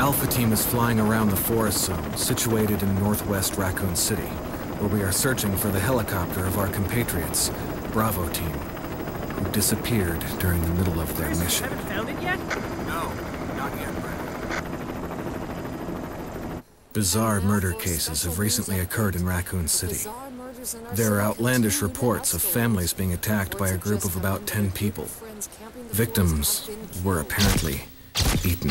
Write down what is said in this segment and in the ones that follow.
Alpha Team is flying around the forest zone, situated in northwest Raccoon City, where we are searching for the helicopter of our compatriots, Bravo Team, who disappeared during the middle of their mission. Haven't found it yet? No, not yet, Bizarre murder cases have recently occurred in Raccoon City. There are outlandish reports of families being attacked by a group of about 10 people. Victims were apparently eaten.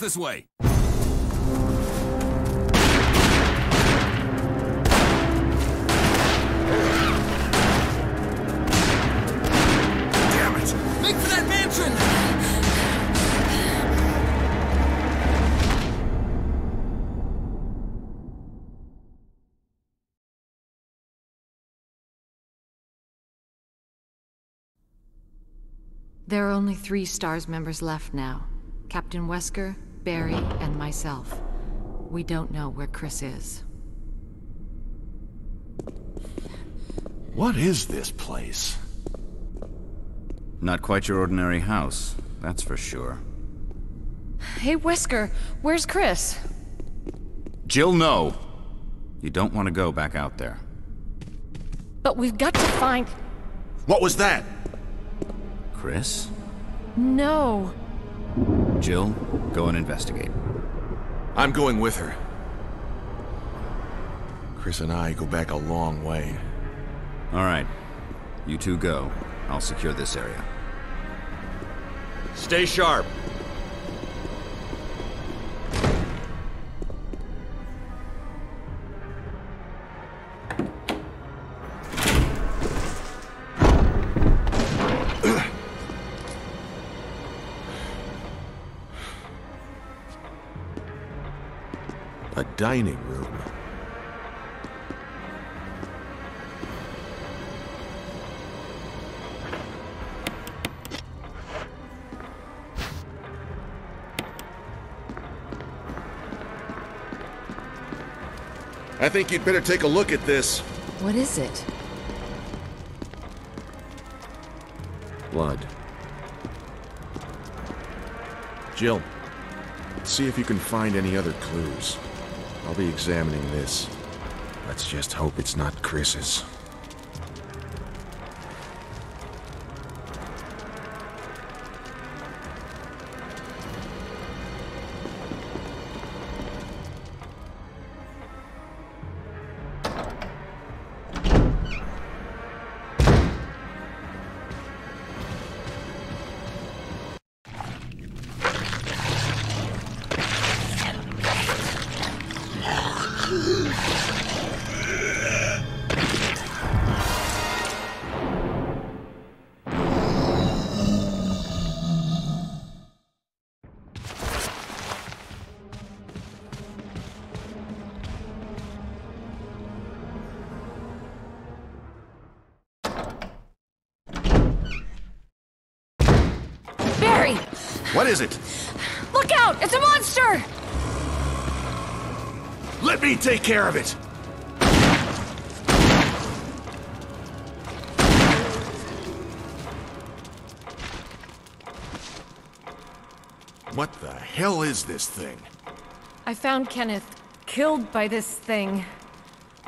This way. There are only three STARS members left now. Captain Wesker, Barry, and myself. We don't know where Chris is. What is this place? Not quite your ordinary house, that's for sure. Hey, Wesker, where's Chris? Jill, no! You don't want to go back out there. But we've got to find... What was that? Chris? No. Jill, go and investigate. I'm going with her. Chris and I go back a long way. All right. You two go. I'll secure this area. Stay sharp. Dining room. I think you'd better take a look at this. What is it? Blood. Jill, see if you can find any other clues. I'll be examining this. Let's just hope it's not Chris's. Is it? Look out! It's a monster! Let me take care of it! What the hell is this thing? I found Kenneth killed by this thing.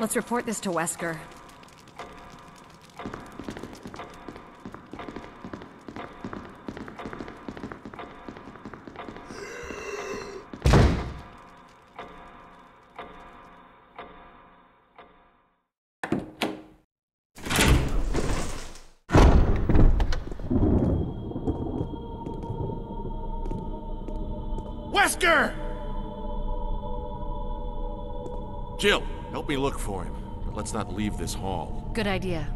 Let's report this to Wesker. Wesker! Me look for him. But let's not leave this hall. Good idea.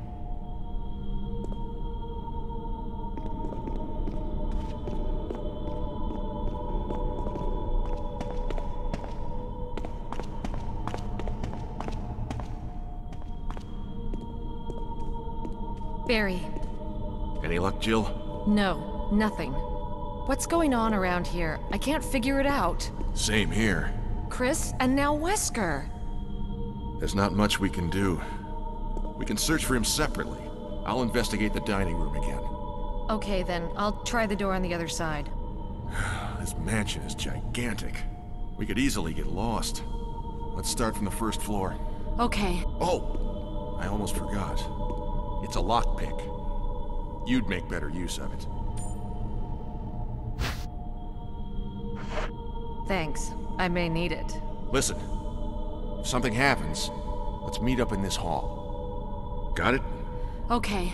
Barry. Any luck, Jill? No, nothing. What's going on around here? I can't figure it out. Same here. Chris, and now Wesker. There's not much we can do. We can search for him separately. I'll investigate the dining room again. Okay, then. I'll try the door on the other side. This mansion is gigantic. We could easily get lost. Let's start from the first floor. Okay. Oh! I almost forgot. It's a lockpick. You'd make better use of it. Thanks. I may need it. Listen, something happens, let's meet up in this hall. Got it? Okay.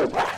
Oh!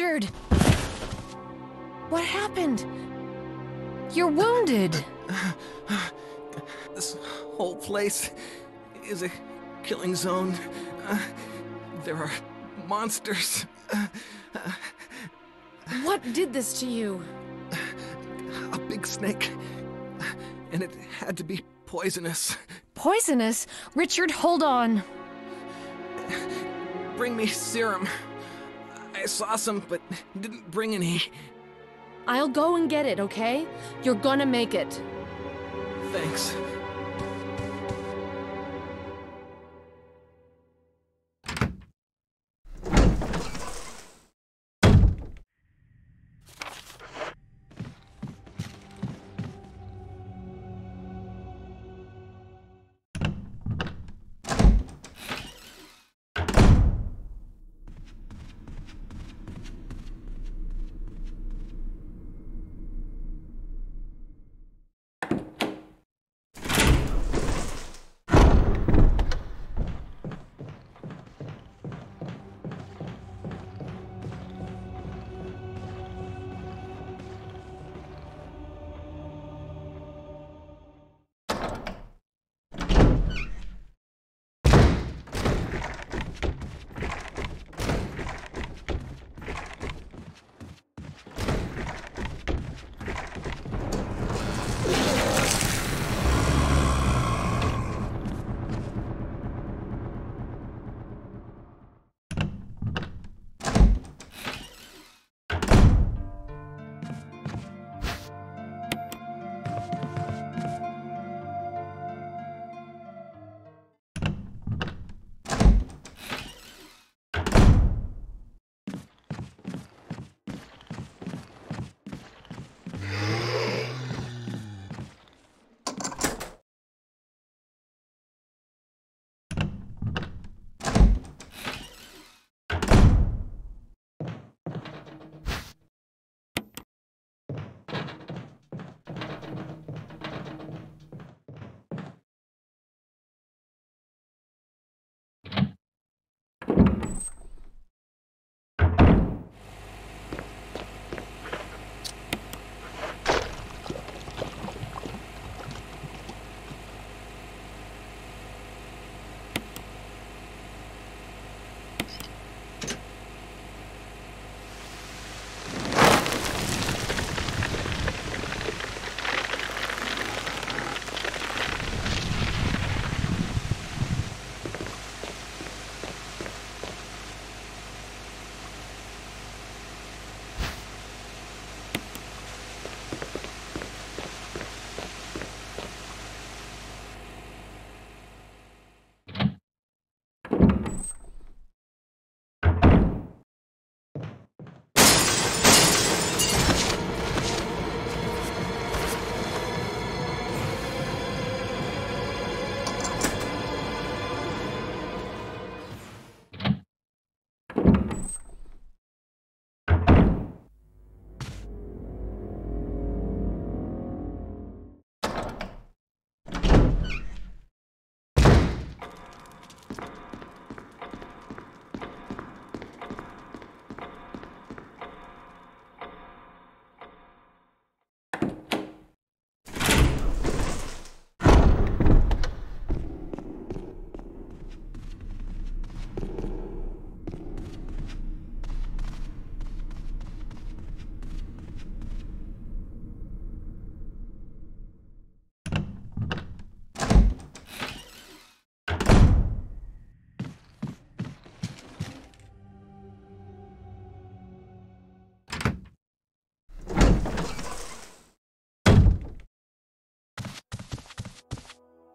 Richard! What happened? You're wounded! This whole place is a killing zone. Uh, there are monsters. Uh, What did this to you? a big snake. And it had to be poisonous. Poisonous? Richard, hold on. Bring me serum. I saw some, but didn't bring any. I'll go and get it, okay? You're gonna make it. Thanks.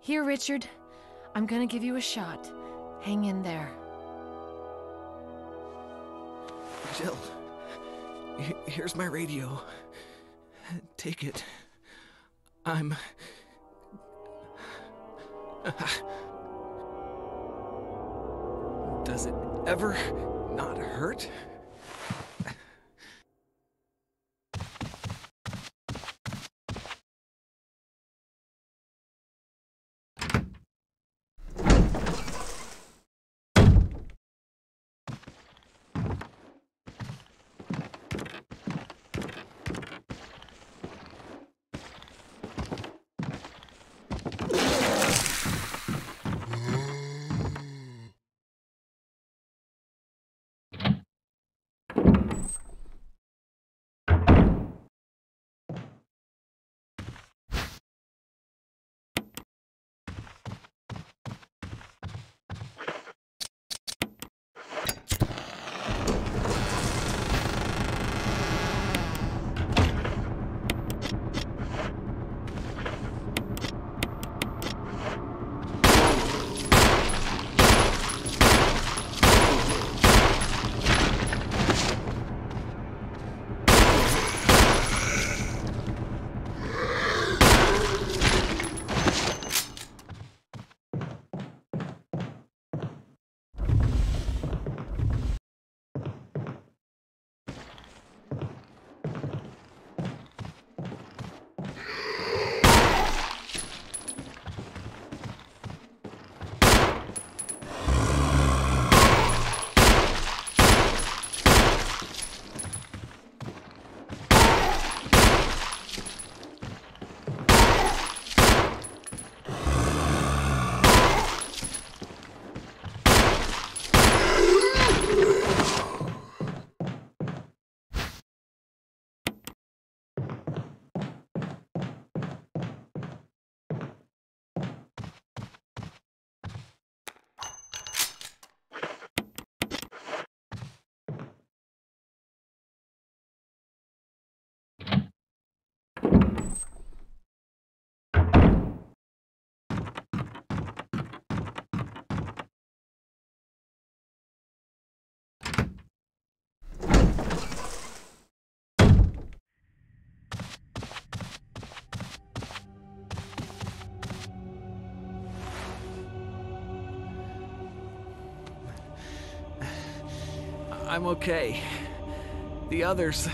Here, Richard. I'm gonna give you a shot. Hang in there. Jill, here's my radio. Take it. I'm. Does it ever not hurt? I'm okay. The others...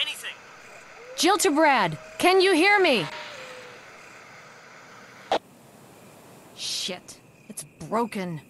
Anything. Jill to Brad, can you hear me? Shit, it's broken.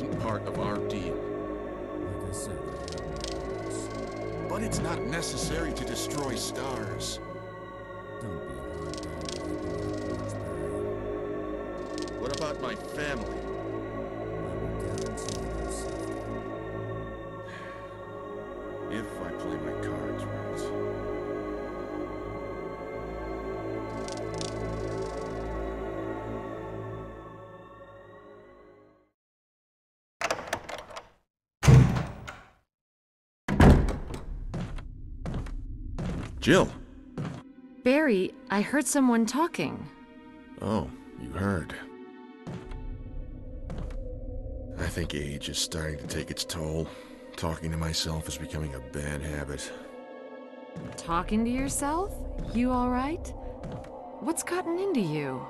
Wasn't part of our deal. Like I said, But it's not necessary to destroy stars. Jill! Barry, I heard someone talking. Oh, you heard. I think age is starting to take its toll. Talking to myself is becoming a bad habit. Talking to yourself? You alright? What's gotten into you?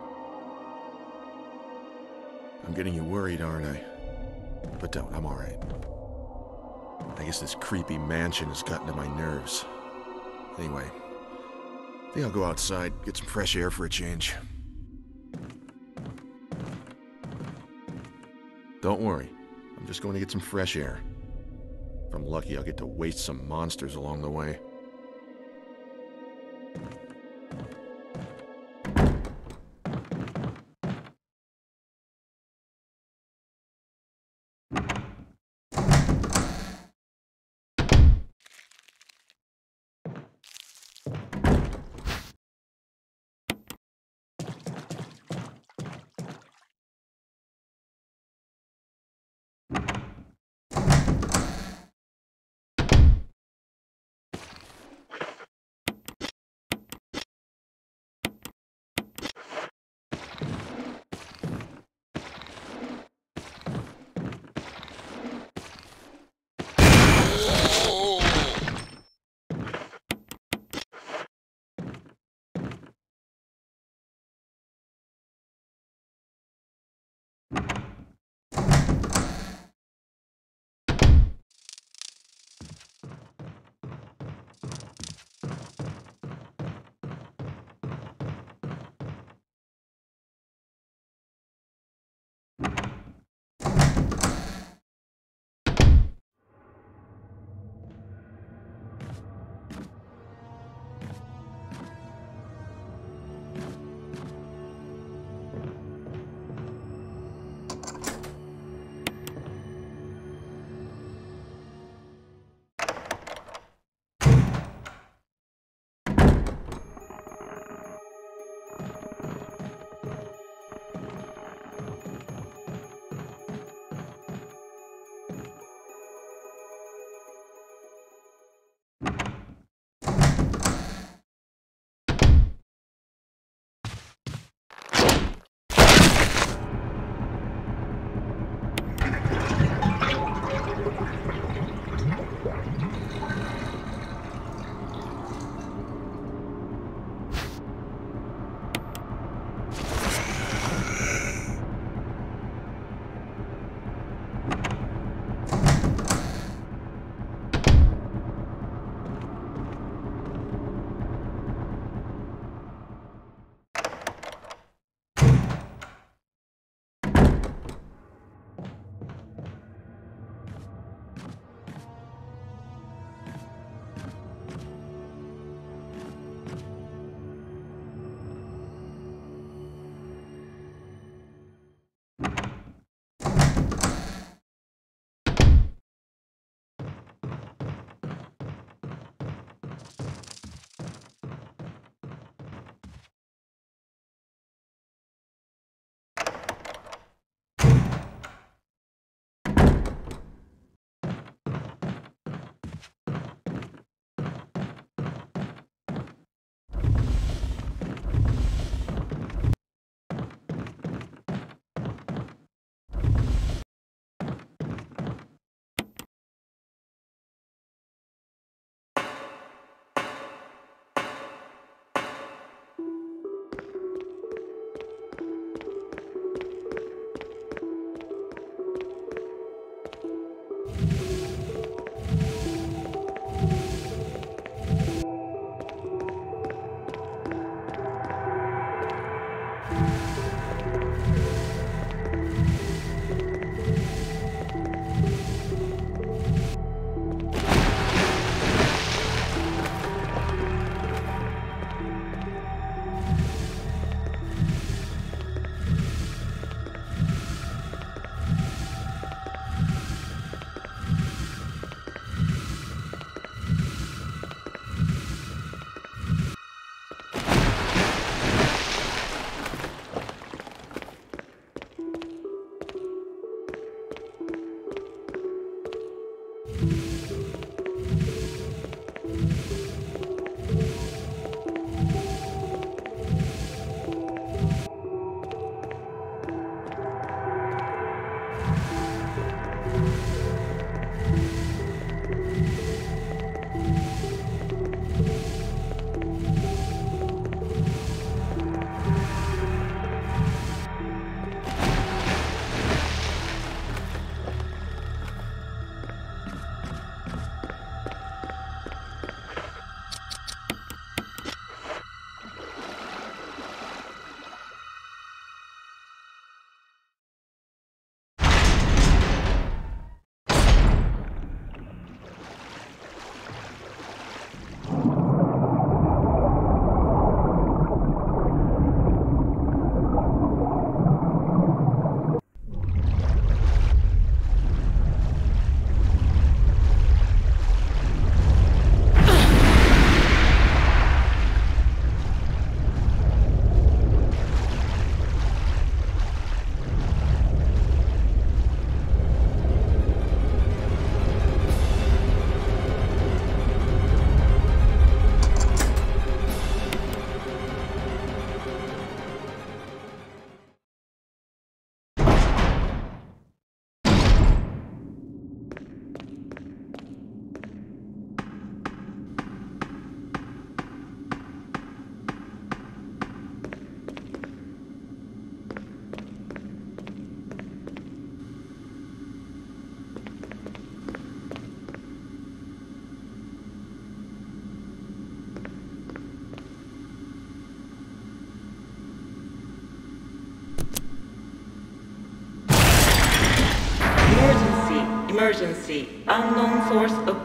I'm getting you worried, aren't I? But don't, I'm alright. I guess this creepy mansion has gotten to my nerves. Anyway, I think I'll go outside, get some fresh air for a change. Don't worry. I'm just going to get some fresh air. If I'm lucky, I'll get to waste some monsters along the way.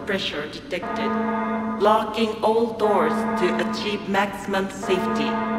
Pressure detected. Locking all doors to achieve maximum safety.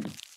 you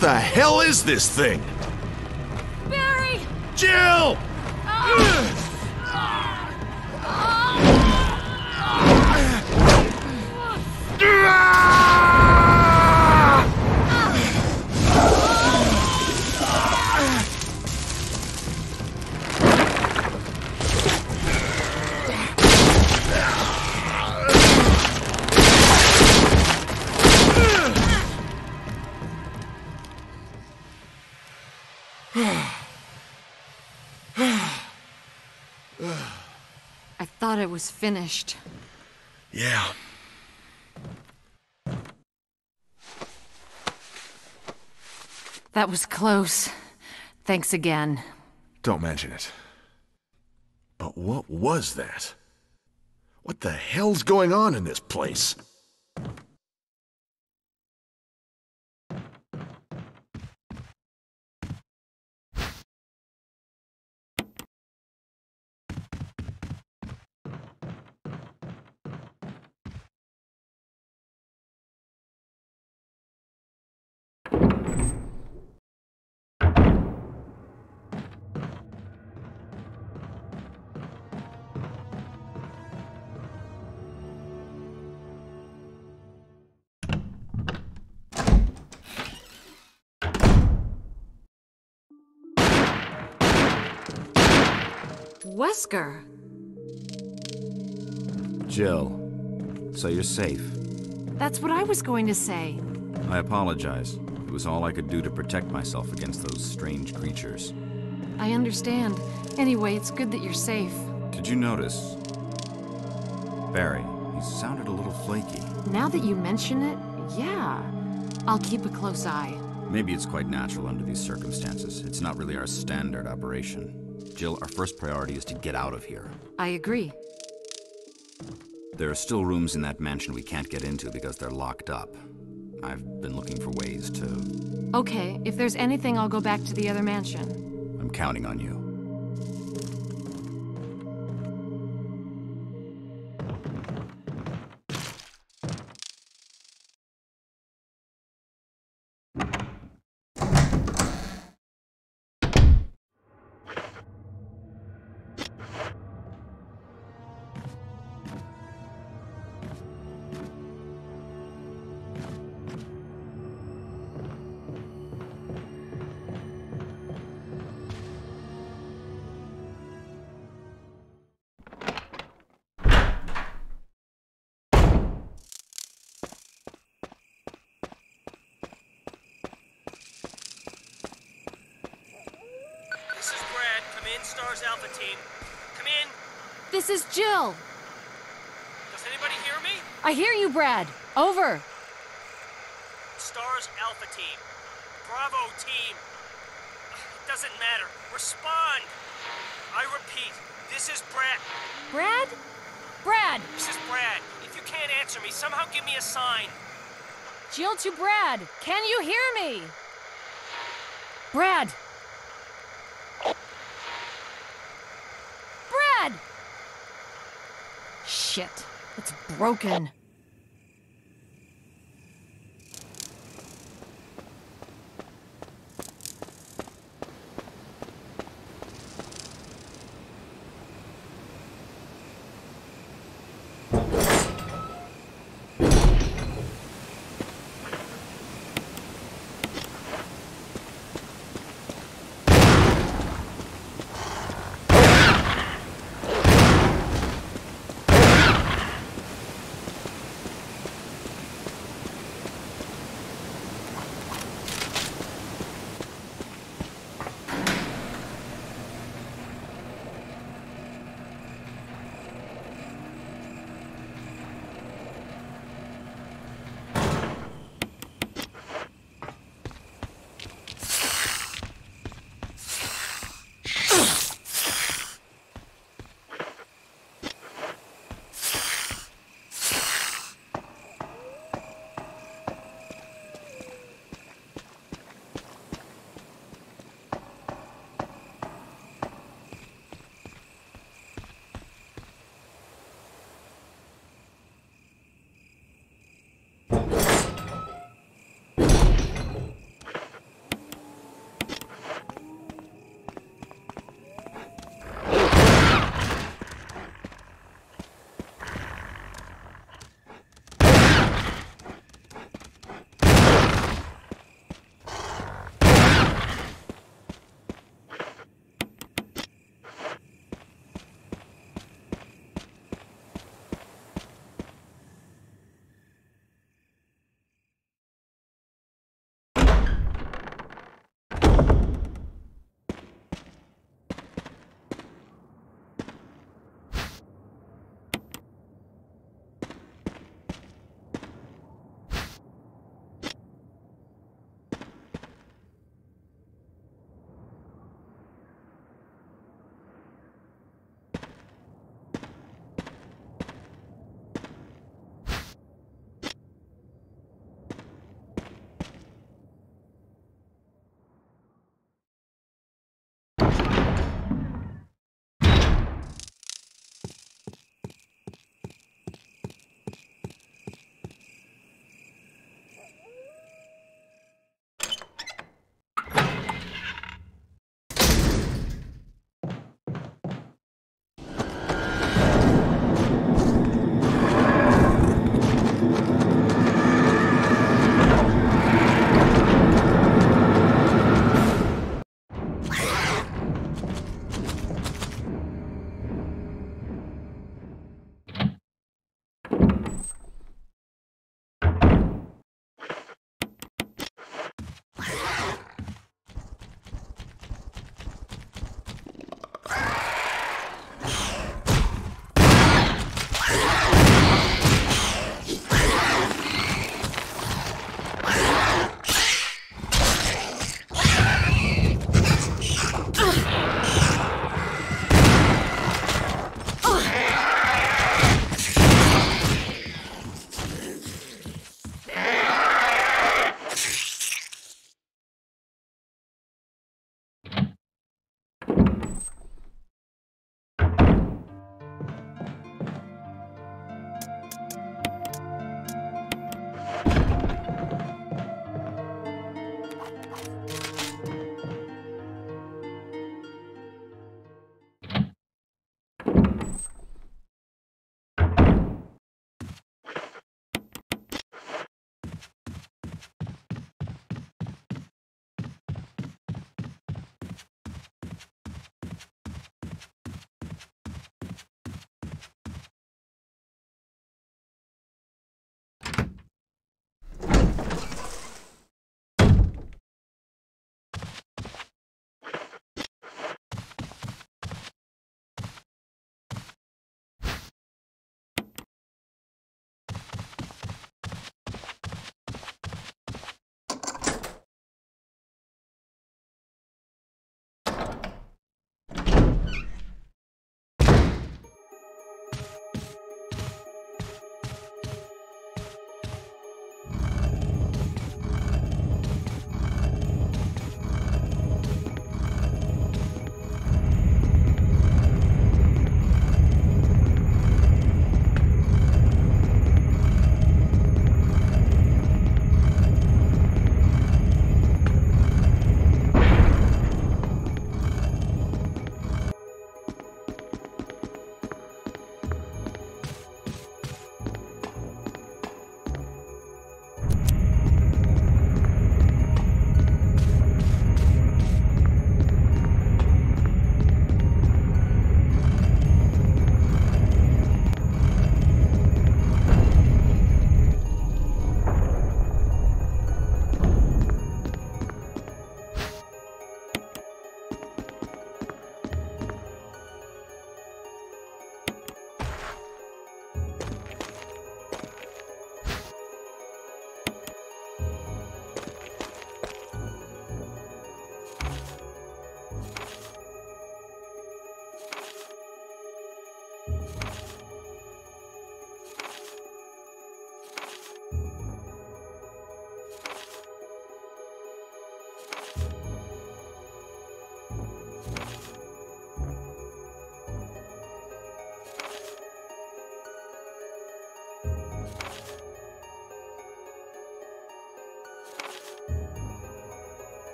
What the hell is this thing? Thought it was finished. Yeah. That was close. Thanks again. Don't mention it. But what was that? What the hell's going on in this place? Wesker! Jill, so you're safe. That's what I was going to say. I apologize. It was all I could do to protect myself against those strange creatures. I understand. Anyway, it's good that you're safe. Did you notice? Barry, he sounded a little flaky. Now that you mention it, yeah. I'll keep a close eye. Maybe it's quite natural under these circumstances. It's not really our standard operation. Jill, our first priority is to get out of here. I agree. There are still rooms in that mansion we can't get into because they're locked up. I've been looking for ways to. Okay, if there's anything, I'll go back to the other mansion. I'm counting on you. Jill to Brad. Can you hear me? Brad! Brad! Shit. It's broken.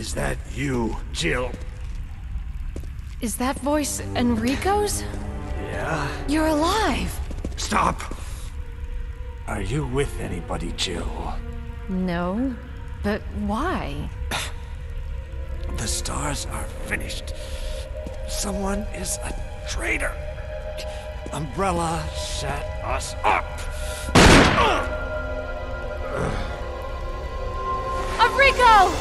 Is that you, Jill? Is that voice Enrico's? Yeah? You're alive! Stop! Are you with anybody, Jill? No. But why? The S.T.A.R.S are finished. Someone is a traitor. Umbrella set us up. Enrico!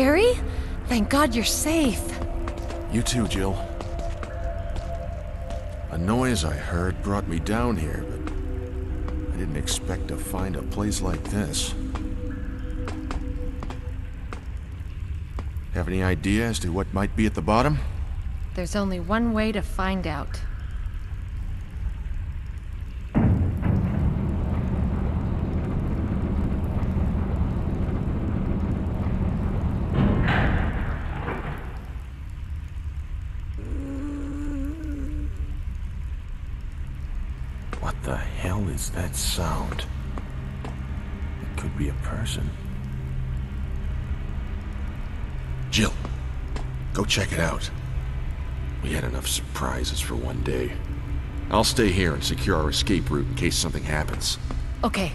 Barry? Thank God you're safe. You too, Jill. A noise I heard brought me down here, but I didn't expect to find a place like this. Have any idea as to what might be at the bottom? There's only one way to find out. Check it out. We had enough surprises for one day. I'll stay here and secure our escape route in case something happens. Okay.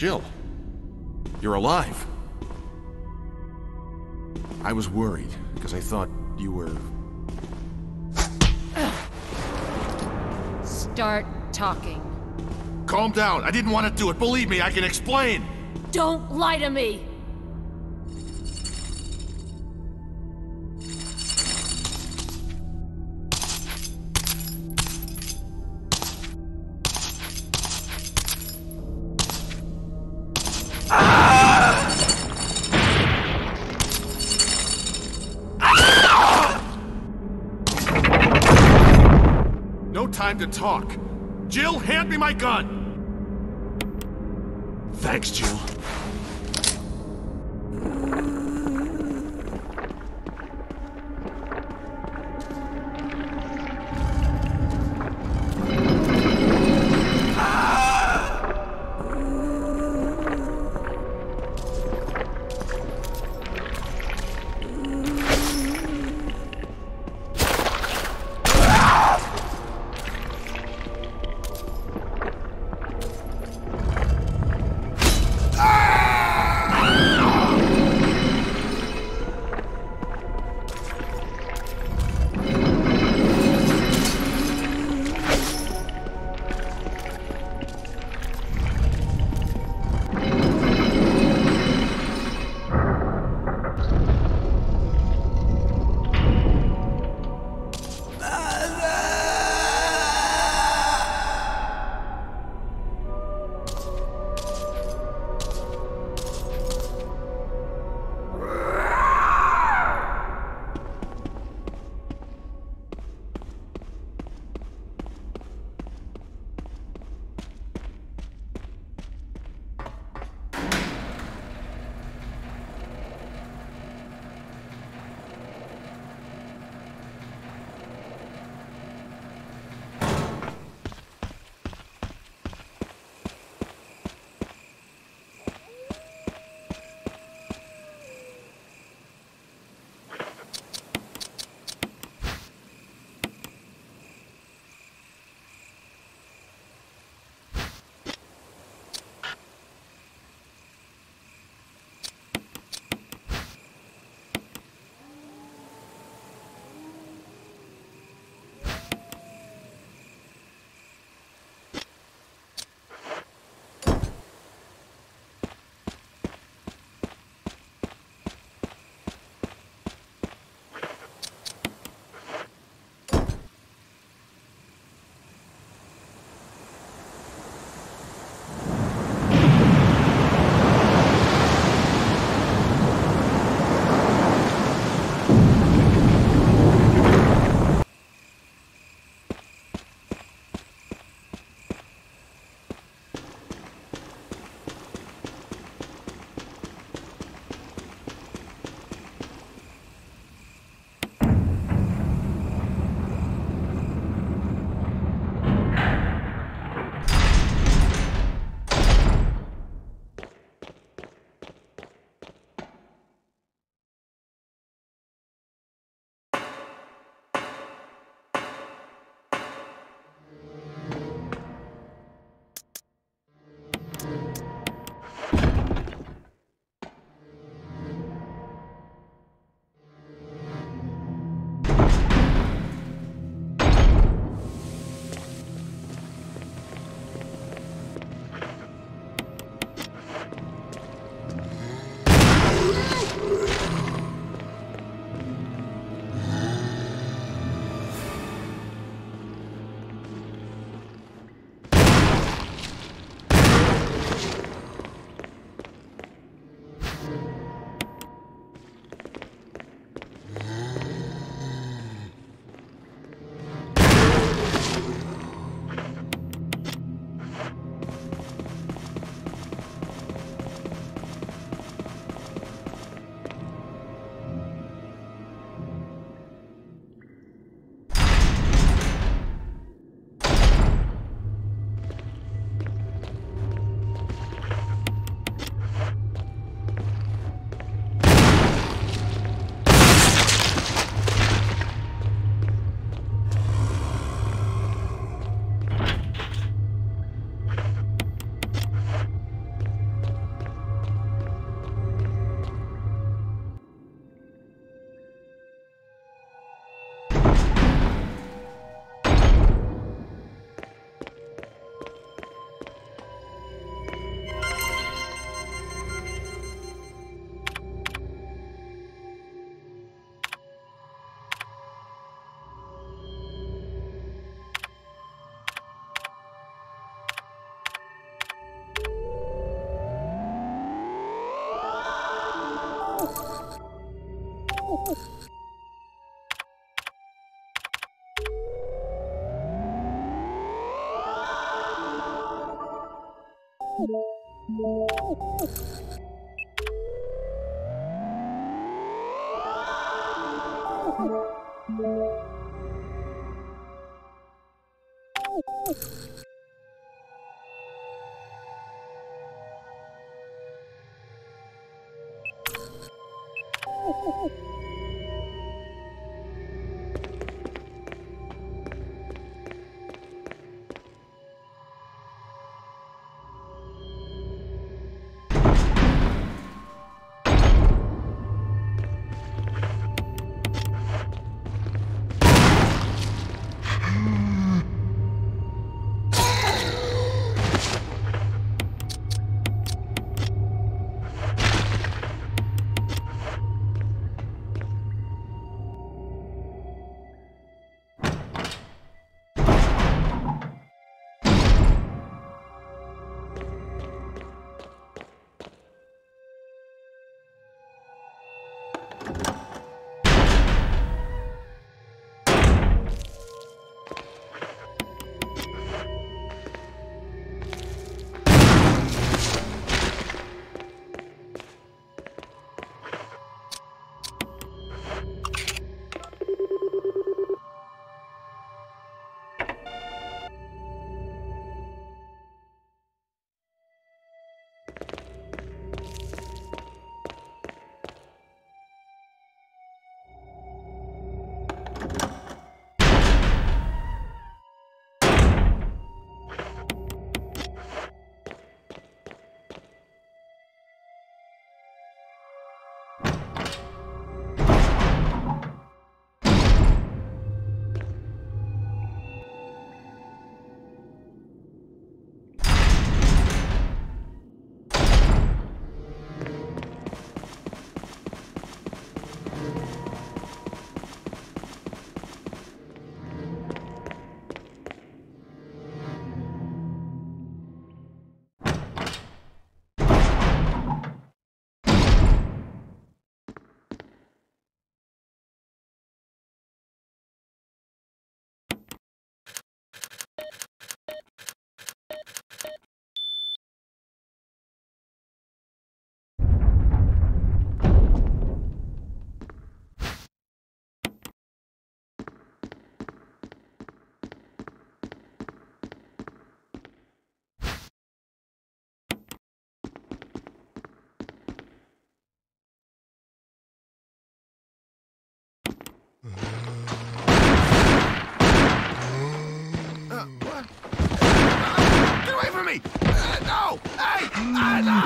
Jill, you're alive. I was worried, because I thought you were... Start talking. Calm down, I didn't want to do it. Believe me, I can explain. Don't lie to me! Time to talk. Jill, hand me my gun! Thanks, Jill. Oh,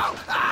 Ow! Ah!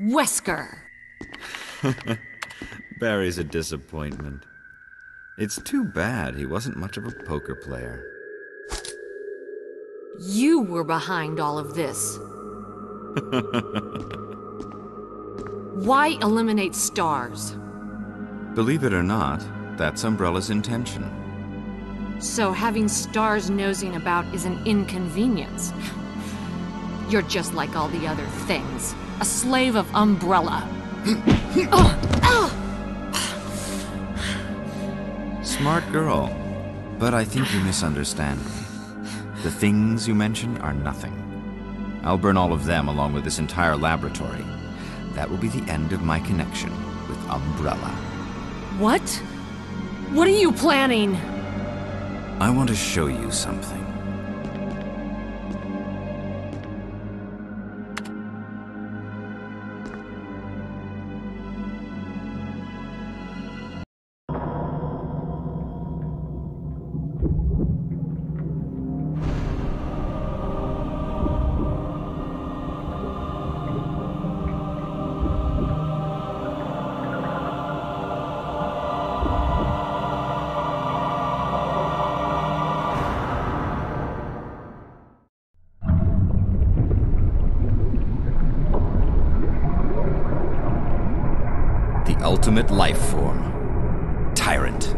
Wesker! Barry's a disappointment. It's too bad he wasn't much of a poker player. You were behind all of this. Why eliminate S.T.A.R.S? Believe it or not, that's Umbrella's intention. So having S.T.A.R.S nosing about is an inconvenience. You're just like all the other things. A slave of Umbrella. Smart girl. But I think you misunderstand me. The things you mention are nothing. I'll burn all of them along with this entire laboratory. That will be the end of my connection with Umbrella. What? What are you planning? I want to show you something. Ultimate life form. Tyrant.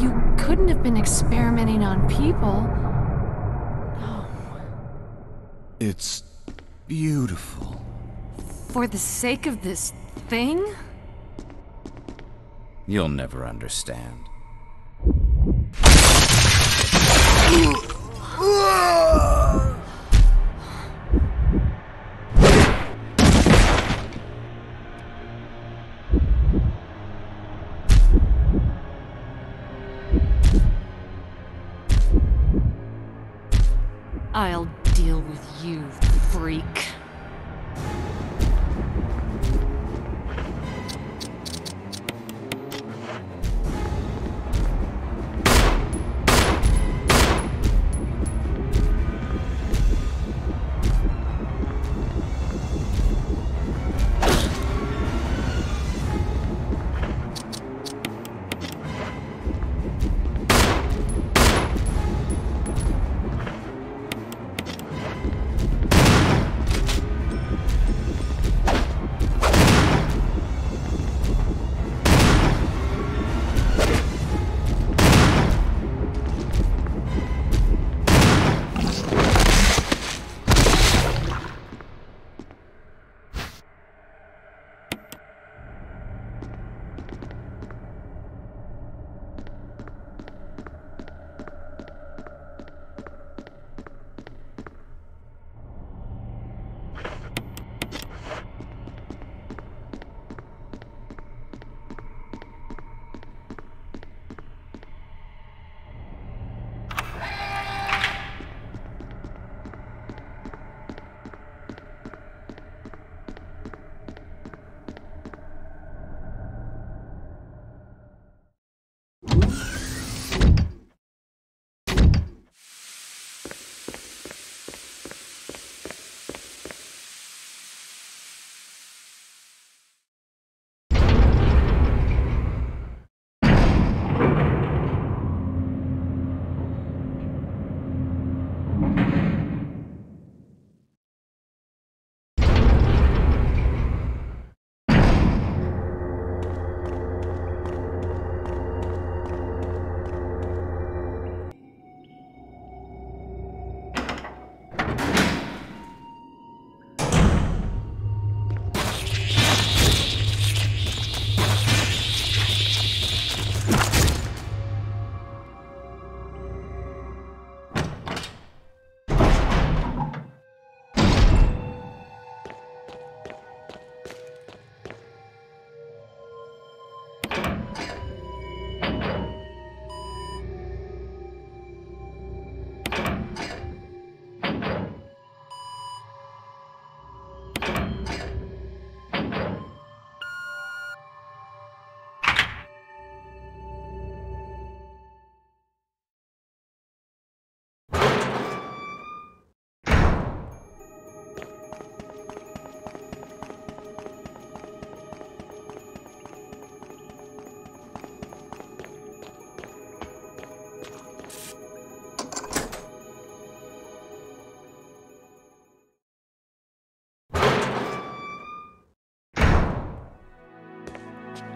You couldn't have been experimenting on people. No. It's beautiful. For the sake of this thing? You'll never understand.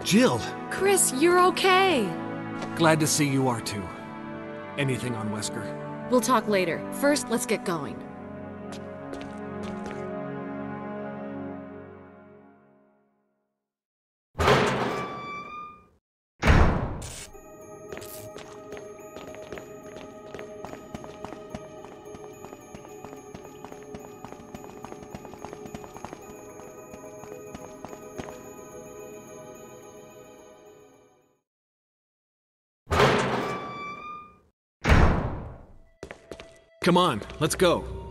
Jill, Chris, you're okay. glad to see you are too. Anything on Wesker? We'll talk later. First, let's get going. Come on, let's go.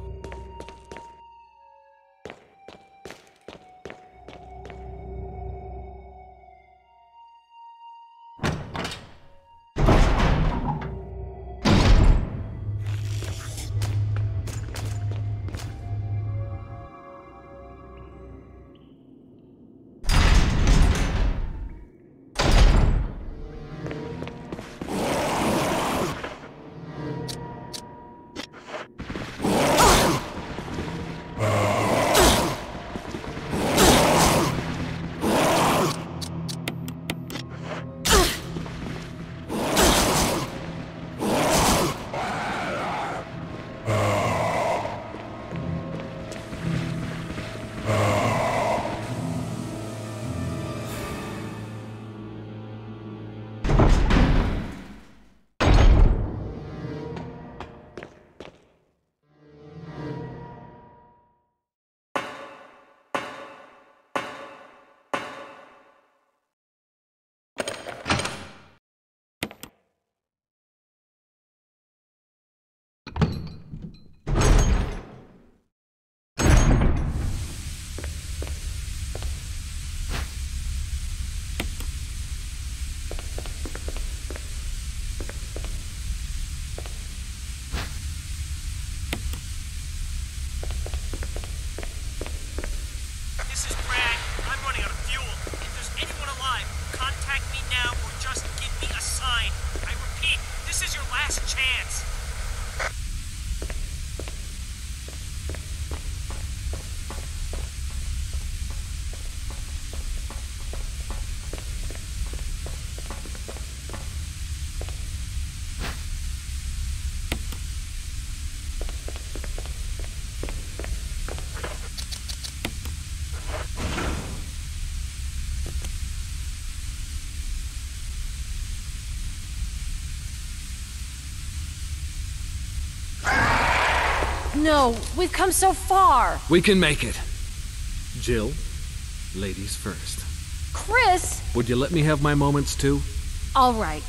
No, we've come so far. We can make it. Jill, ladies first. Chris! Would you let me have my moments too? All right.